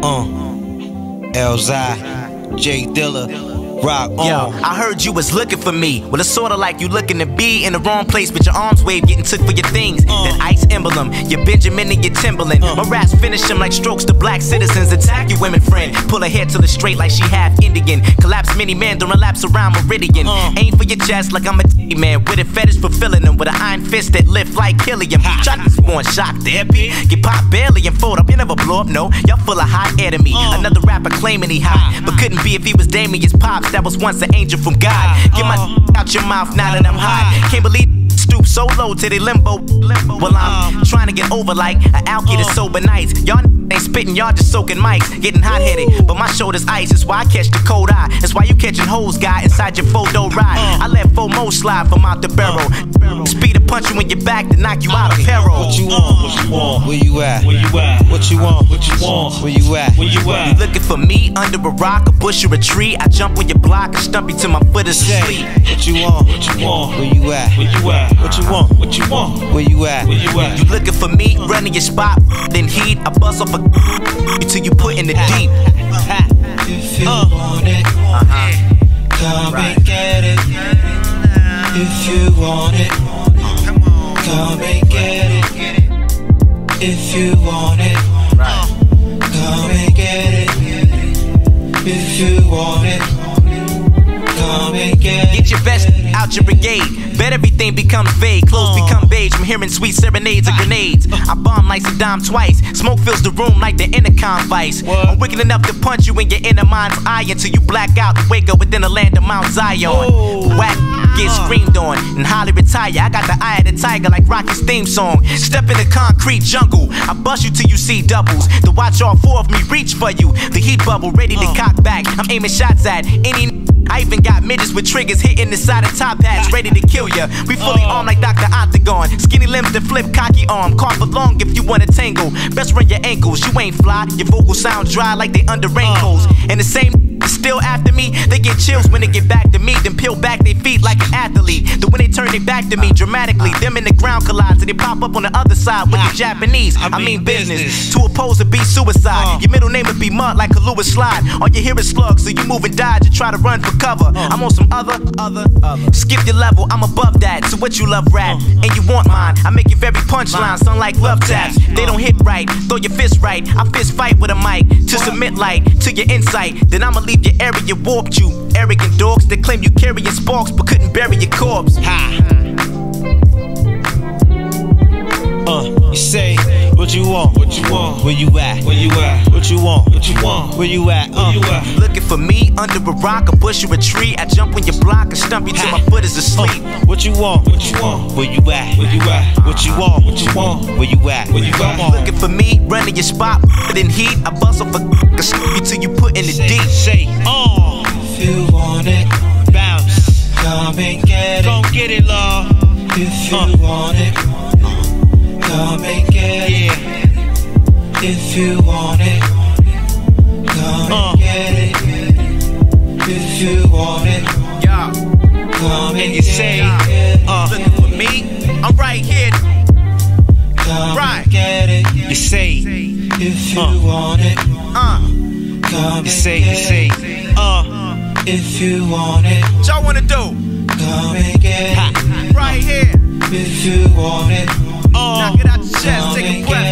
Uh, Elzhi, J Dilla, rock on. Yo, I heard you was looking for me. Well, it's sorta like you looking to be in the wrong place, but your arms wave getting took for your things. Uh. That ice emblem, your Benjamin and your Timberland. Uh. My raps finish them like strokes to black citizens. Attack your women friend. Pull her hair till it's straight like she half Indian. Collapse many men during laps around Meridian. Uh. Aim for your chest like I'm a T man with a fetish for filling them with an iron fist that lift like helium. Try to born shock therapy. Get pop barely and fold up. You never blow up, no. Y'all full of hot air to me. Another rapper claiming he hot, but couldn't be if he was Damien's pops. That was once an angel from God. Get my uh-huh. out your mouth now that I'm hot. Can't believe stoop so low to the limbo. limbo. Well, I'm uh-huh. trying to get over like an alky to uh-huh. sober nights. Y'all ain't spitting, y'all just soaking mics, getting hot headed. But my shoulder's ice, that's why I catch the cold eye. That's why you catching hoes, got inside your photo uh. ride. I let FOMO slide from out the barrel. Speed to punch you in your back to knock you out of peril. What you want? What you want? Where you at? Where you at? What you want? What you want? Where you at? Where you at? You at? looking for me under a rock, a bush, or a tree? I jump on your block and stump you till my foot is Say, asleep. what you want? What you want? Where you at? Where you at? What you want? What you want? Where you at? Where you at? You looking for me, running your spot, then heat. I bust off a till you put in the deep. If you uh-huh. Come and get it. If you want it, come and get it. If you want it, come and get it. Out your brigade. Bet everything becomes vague. Clothes uh. become beige from hearing sweet serenades and grenades. I bomb like Saddam twice. Smoke fills the room like the intercom vice. I'm wicked enough to punch you in your inner mind's eye until you black out and wake up within the land of Mount Zion. Whack, get uh. screamed on and highly retire. I got the eye of the tiger like Rocky's theme song. Step in the concrete jungle. I bust you till you see doubles. To watch all four of me reach for you. The heat bubble ready to uh. cock back. I'm aiming shots at any. I even got midgets with triggers hitting the side of top hats, ready to kill ya. We fully uh. armed like Dr. Octagon. Skinny limbs that flip cocky arm. For long if you wanna tangle. Best run your ankles, you ain't fly. Your vocals sound dry like they under raincoats. Uh. And the same still after me, they get chills when they get back to me. Then peel back their feet like an athlete. Then when they turn their back to me dramatically, them in the ground collide. So they pop up on the other side with the Japanese. I mean business. To oppose would be suicide. Uh. Your middle name would be mud like a Lewis slide. All you hear is slugs, so you move and dodge and try to run for cover. Uh. I'm on some other, other, other. Skip your level, I'm above that. So what you love rap, uh. and you want mine. I make your very punchline sound like love taps. They don't hit right, throw your fist right. I fist fight with a mic to submit light to your insight. Then I'ma leave your area warped you. Arrogant dogs that claim you carrying sparks but couldn't bury your corpse. Ha. Uh, you say, what you want? What you want? Where you at? Where you at? What you want? What you want? Where you at? Uh, you at? Looking for me under a rock, a bush, or a tree. I jump on your block and stump you till my foot is asleep. Uh, what you want? What you want? Where you at? Where you at? What you want? What you want? Where you at? Where you at? Come. Looking for me, running your spot, in heat. I bust off a and scoop you till you put in the Say, deep. say, uh, If you want it, bounce. come and get it. Come get it, love. If you Uh. want it, come and get it. Yeah. If you want it, come Uh. and get it. If you want it, Yeah, come and, And you say, it. uh, looking for me, I'm right here. Come right. and get it. you say, If you Uh. want it, Uh, come you and say, you say, uh, If you want it, what y'all wanna do? come and get ha, it. Right here. If you want it, uh. Knock it out your chest, take a breath, get it out.